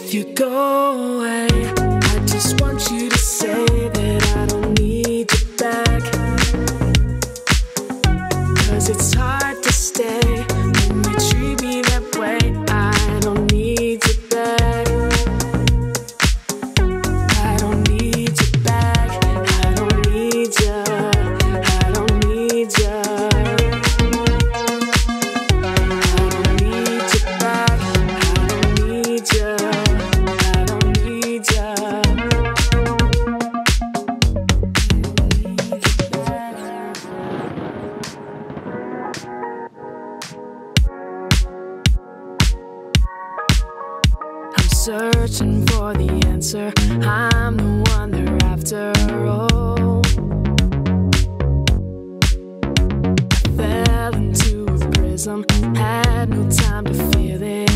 If you go away, I just want you to say searching for the answer. I'm the one they're after. Oh, fell into a prism, had no time to feel it.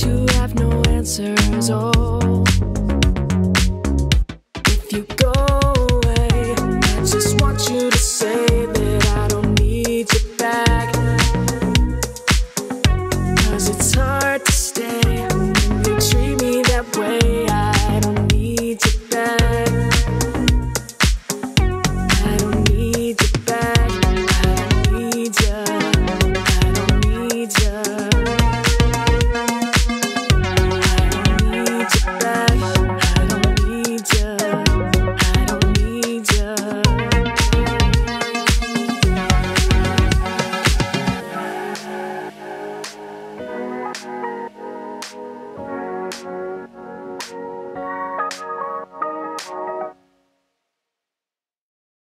to have no answers. Oh.